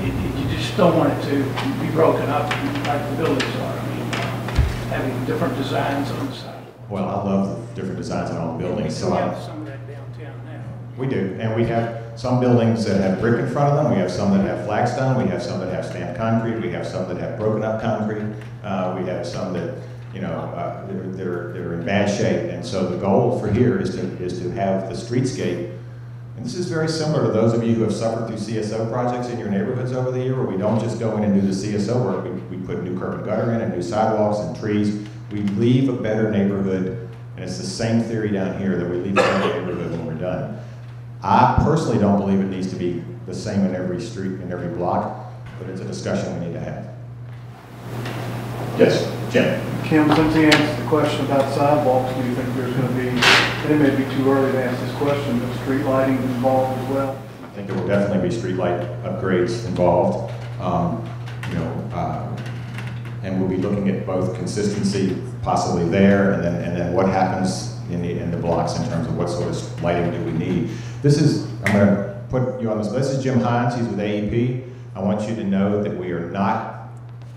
You you- you just don't want it to be broken up like the buildings are. I mean, uh, having different designs on the sidewalk. Well, I love the different designs on all the buildings, so We I, have some of that downtown now. We do, and we have some buildings that have brick in front of them, we have some that have flagstone, we have some that have stamped concrete, we have some that have broken up concrete, uh, we have some that, you know, uh, that are, that are, that are in bad shape, and so the goal for here is to, is to have the streetscape this is very similar to those of you who have suffered through CSO projects in your neighborhoods over the year, where we don't just go in and do the CSO work, we, we put new curb and gutter in and new sidewalks and trees. We leave a better neighborhood, and it's the same theory down here, that we leave a better neighborhood when we're done. I personally don't believe it needs to be the same in every street, in every block, but it's a discussion we need to have. Yes, Jim? Kim, since he answered the question about sidewalks, do you think there's going to be, and it may be too early to ask this question, but street lighting involved as well? I think there will definitely be streetlight upgrades involved. Um, You know, uh, and we'll be looking at both consistency possibly there, and then, and then what happens in the, in the blocks in terms of what sort of lighting do we need. This is, I'm gonna put you on this, this is Jim Hines, he's with AEP. I want you to know that we are not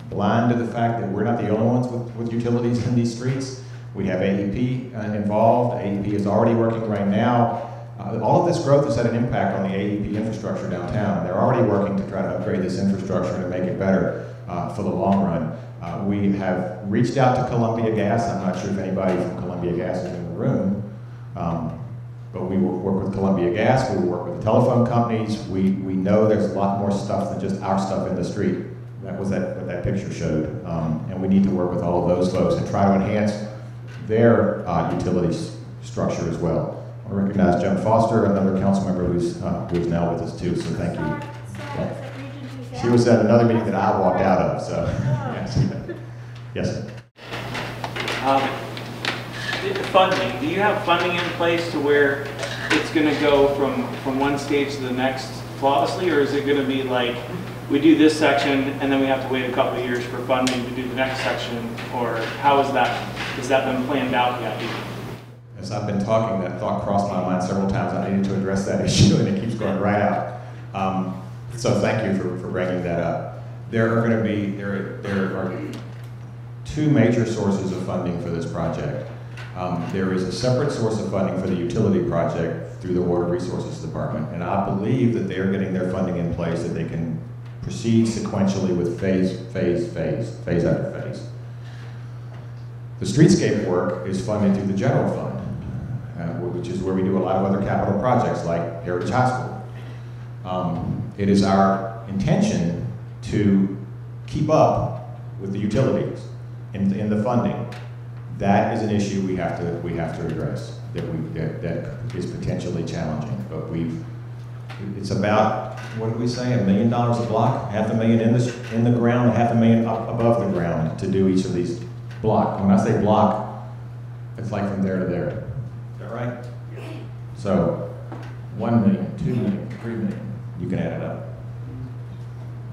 blind to the fact that we're not the only ones with, with utilities in these streets. We have AEP uh, involved, AEP is already working right now. Uh, all of this growth has had an impact on the AEP infrastructure downtown. They're already working to try to upgrade this infrastructure to make it better uh, for the long run. Uh, we have reached out to Columbia Gas. I'm not sure if anybody from Columbia Gas is in the room. Um, but we work with Columbia Gas, we work with the telephone companies. We, we know there's a lot more stuff than just our stuff in the street. That was that, what that picture showed. Um, and we need to work with all of those folks and try to enhance their uh, utilities structure as well. I recognize Jim Foster, another council member who's, uh, who's now with us too, so thank you. Sorry, sorry, it's like Region Two She was at another meeting that I walked out of, so, <laughs> yes. Yes. Um, Funding, do you have funding in place to where it's gonna go from, from one stage to the next flawlessly? Or is it gonna be like, we do this section and then we have to wait a couple of years for funding to do the next section? Or how is that, has that been planned out yet? As I've been talking, that thought crossed my mind several times. I needed to address that <laughs> issue, and it keeps going right out. Um, so thank you for, for bringing that up. There are going to be there there are two major sources of funding for this project. Um, there is a separate source of funding for the utility project through the Water Resources Department, and I believe that they are getting their funding in place that they can proceed sequentially with phase, phase, phase, phase after phase. The streetscape work is funded through the general fund, uh, which is where we do a lot of other capital projects like Heritage School. Um, it is our intention to keep up with the utilities in, in the funding. That is an issue we have to, we have to address, that we, that, that is potentially challenging. But we've, it's about, what did we say, a million dollars a block? Half a million in the, in the ground, half a million up above the ground to do each of these block. When I say block, it's like from there to there. Is that right? So, one million, two million, three million, you can add it up.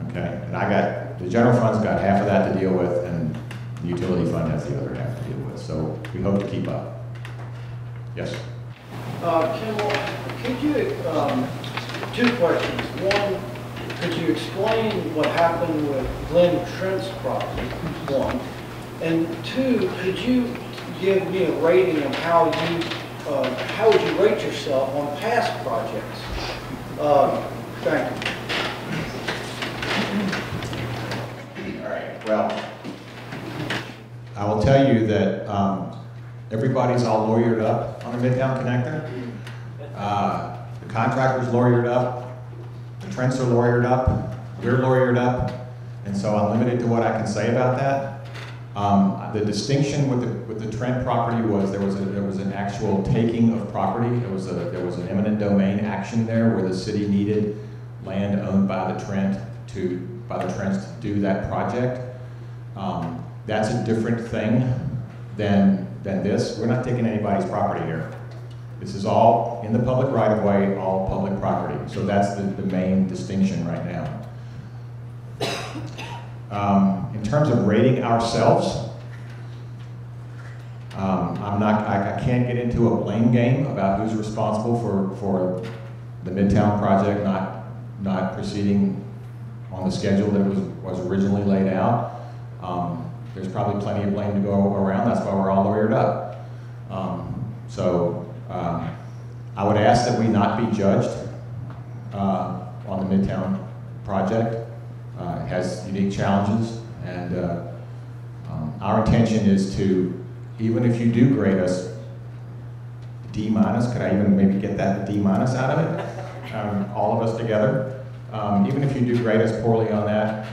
Okay, and I got, the general fund's got half of that to deal with, and the utility fund has the other half to deal with, so we hope to keep up. Yes? Uh, Kim, could you, um, two questions. One, could you explain what happened with Glenn Trent's property, one? And two, could you give me a rating of how you, uh, how would you rate yourself on past projects? Um, Thank you. All right, well, I will tell you that um, everybody's all lawyered up on the Midtown Connector. Uh, The contractor's lawyered up, the Trents are lawyered up, we're lawyered up, and so I'm limited to what I can say about that. Um, The distinction with the, with the Trent property was there was a, there was an actual taking of property. There was a, there was an eminent domain action there where the city needed land owned by the Trent to, by the Trents to do that project. Um, That's a different thing than, than this. We're not taking anybody's property here. This is all in the public right of way, all public property. So that's the, the main distinction right now. Um, in terms of rating ourselves, um, I'm not, I, I can't get into a blame game about who's responsible for, for the Midtown project not, not proceeding on the schedule that was, was originally laid out. Um, there's probably plenty of blame to go around, that's why we're all lawyered up. Um, so, um, I would ask that we not be judged, uh, on the Midtown project. Uh, it has unique challenges, and, uh, um, our intention is to, even if you do grade us D minus, could I even maybe get that D minus out of it? um, all of us together. Um, even if you do grade us poorly on that,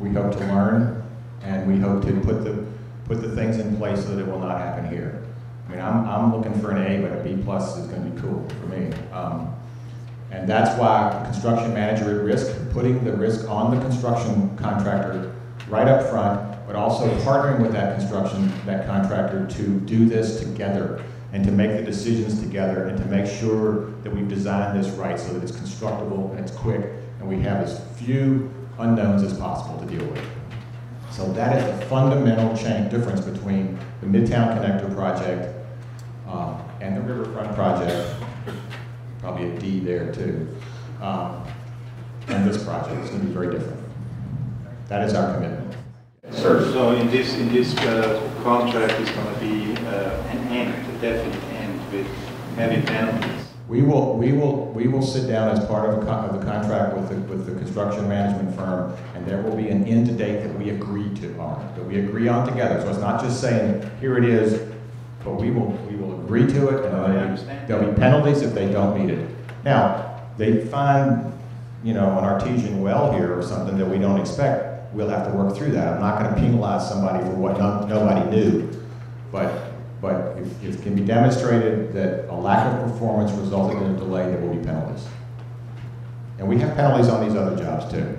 we hope to learn, and we hope to put the, put the things in place so that it will not happen here. I mean, I'm, I'm looking for an A, but a B plus is gonna be cool for me. Um, and that's why construction manager at risk, putting the risk on the construction contractor right up front, but also partnering with that construction, that contractor to do this together and to make the decisions together and to make sure that we've designed this right so that it's constructible and it's quick and we have as few unknowns as possible to deal with. So that is the fundamental change, difference between the Midtown Connector project um, and the Riverfront project. Probably a D there too. Um, and this project is going to be very different. That is our commitment. Sir. So in this, in this uh, contract is going to be uh, an end, a definite end with heavy penalties. We will, we will, we will sit down as part of, of the contract with the, with the construction management firm, and there will be an end date that we agree to on, that we agree on together. So it's not just saying, here it is, but we will, we will agree to it, and there'll be- there'll be penalties if they don't meet it. Now, they find, you know, an artesian well here or something that we don't expect, we'll have to work through that. I'm not gonna penalize somebody for what no- nobody knew, but, but if, if it can be demonstrated that a lack of performance resulted in a delay, there will be penalties. And we have penalties on these other jobs too.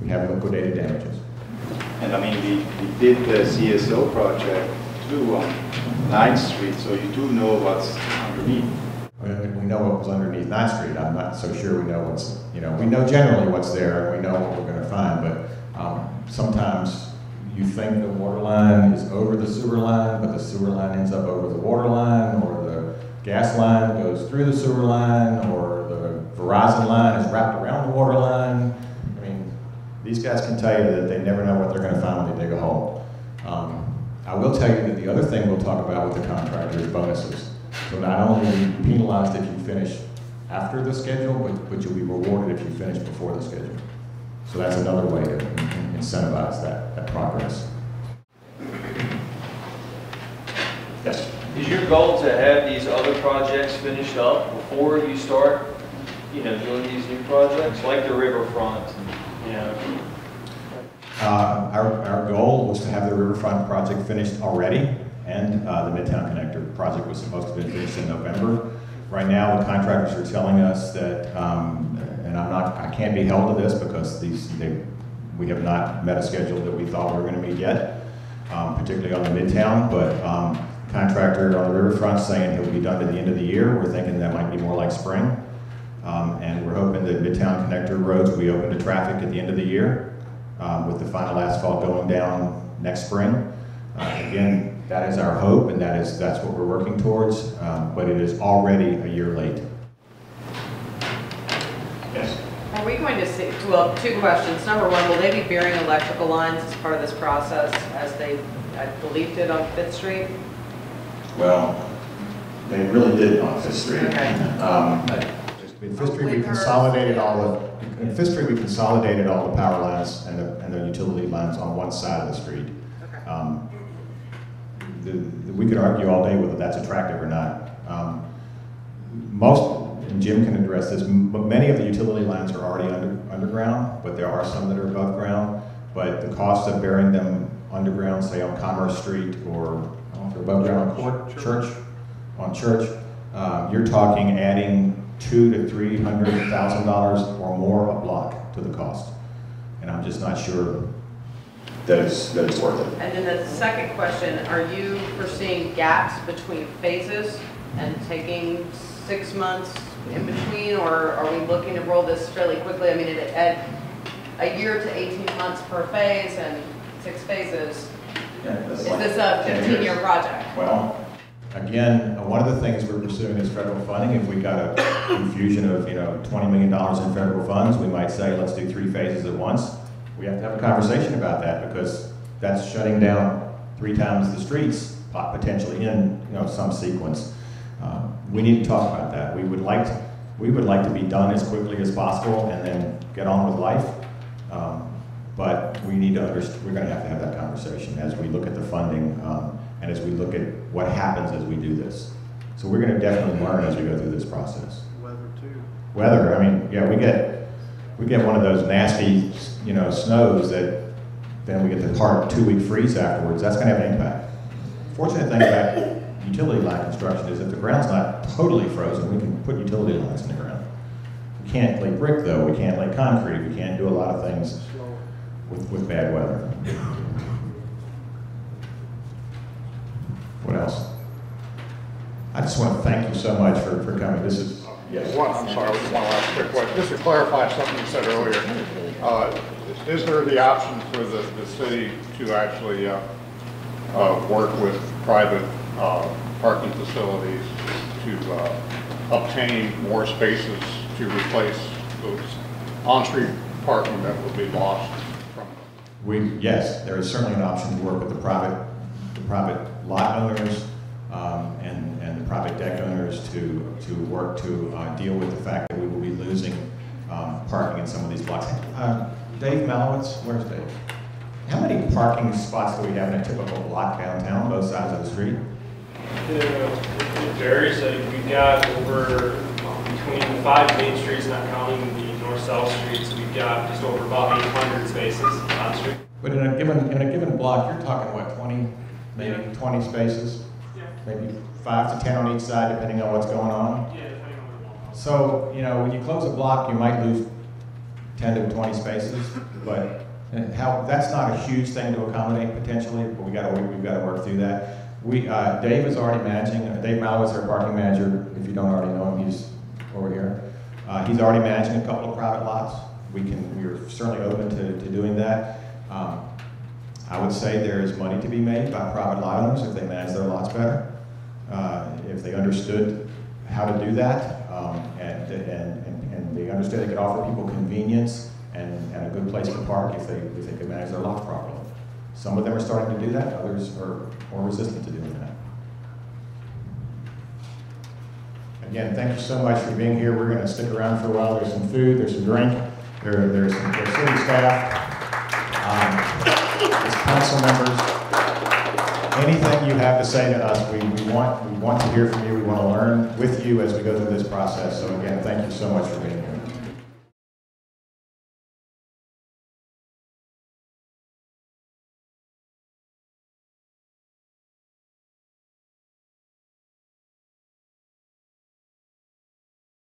We have liquidated damages. And I mean, we, we did the CSO project too on um, Ninth Street, so you do know what's underneath. We know what was underneath Ninth Street, I'm not so sure we know what's, you know, we know generally what's there, and we know what we're gonna find, but, um, sometimes you think the water line is over the sewer line, but the sewer line ends up over the water line, or the gas line goes through the sewer line, or the Verizon line is wrapped around the water line. I mean, these guys can tell you that they never know what they're gonna find when they dig a hole. Um, I will tell you that the other thing we'll talk about with the contractor is bonuses. So not only you penalized if you finish after the schedule, but, but you'll be rewarded if you finish before the schedule. So that's another way to incentivize that, that progress. Yes? Is your goal to have these other projects finished up before you start, you know, doing these new projects, like the riverfront, you know? Uh, Our, our goal was to have the Riverfront project finished already, and uh, the Midtown Connector project was supposed to be finished in November. Right now, the contractors are telling us that, um, and I'm not, I can't be held to this because these, they, we have not met a schedule that we thought we were gonna meet yet, um, particularly on the Midtown, but um, contractor on the Riverfront saying he'll be done to the end of the year. We're thinking that might be more like spring. Um, And we're hoping that Midtown Connector roads will be open to traffic at the end of the year um, with the final asphalt going down next spring. Uh, Again, that is our hope, and that is, that's what we're working towards, um, but it is already a year late. Yes? Are we going to see, well, two questions. Number one, will they be burying electrical lines as part of this process as they, I believe, did on Fifth Street? Well, they really did on Fifth Street. Okay. Um, In Fifth Street, we consolidated all the, in Fifth Street, we consolidated all the power lines and the, and the utility lines on one side of the street. Okay. Um, the- the- We could argue all day whether that's attractive or not. Um, Most, and Jim can address this, but many of the utility lines are already under, underground, but there are some that are above ground. But the cost of burying them underground, say on Commerce Street or, I don't know if above ground on Court, Church, on Church, uh, you're talking adding two to three hundred thousand dollars or more a block to the cost. And I'm just not sure that it's, that it's worth it. And then the second question, are you foreseeing gaps between phases and taking six months in between? Or are we looking to roll this fairly quickly? I mean, at, at a year to 18 months per phase and six phases, is this a 15-year project? Well, again, one of the things we're pursuing is federal funding. If we got a infusion of, you know, $20 million in federal funds, we might say, let's do three phases at once. We have to have a conversation about that because that's shutting down three times the streets potentially in, you know, some sequence. Uh, We need to talk about that. We would like, to- we would like to be done as quickly as possible and then get on with life. Um, But we need to understand, we're gonna have to have that conversation as we look at the funding, um, and as we look at what happens as we do this. So we're gonna definitely learn as we go through this process. Weather too. weather, I mean, yeah, we get, we get one of those nasty, you know, snows that then we get the hard two-week freeze afterwards, that's gonna have an impact. Fortunate thing about utility line construction is if the ground's not totally frozen, we can put utility lines in the ground. We can't lay brick though, we can't lay concrete, we can't do a lot of things with, with bad weather. What else? I just want to thank you so much for, for coming, this is, Yes, one, I'm sorry, just one last quick question, just to clarify something you said earlier. Uh, Is there the option for the, the city to actually uh, uh, work with private uh, parking facilities to uh, obtain more spaces to replace those on-street parking that would be lost from We, yes, there is certainly an option to work with the private, the private lot owners um, and, and the private deck owners to, to work to uh, deal with the fact that we will be losing um, parking in some of these blocks. Uh, Dave Malowitz, where's Dave? How many parking spots do we have in a typical block downtown, both sides of the street? It varies, like we've got over, um, between five main streets, not counting the north-south streets, we've got just over about 800 spaces on street. But in a given, in a given block, you're talking, what, 20, maybe 20 spaces? Maybe five to 10 on each side, depending on what's going on? Yeah, depending on where the So, you know, when you close a block, you might lose 10 to 20 spaces, but uh, how, that's not a huge thing to accommodate potentially, but we gotta, we've gotta work through that. We, uh, Dave is already managing, uh, Dave is our parking manager, if you don't already know him, he's over here. Uh, he's already managing a couple of private lots. We can, we're certainly open to, to doing that. Um, I would say there is money to be made by private lot owners if they manage their lots better. Uh, if they understood how to do that, um, and, and, and- and they understood they could offer people convenience and, and a good place to park if they, if they could manage their lots properly. Some of them are starting to do that, others are more resistant to doing that. Again, thank you so much for being here. We're gonna stick around for a while. There's some food, there's some drink, there, there's some, city staff, council members. Anything you have to say to us, we, we want, we want to hear from you. We want to learn with you as we go through this process. So again, thank you so much for being here.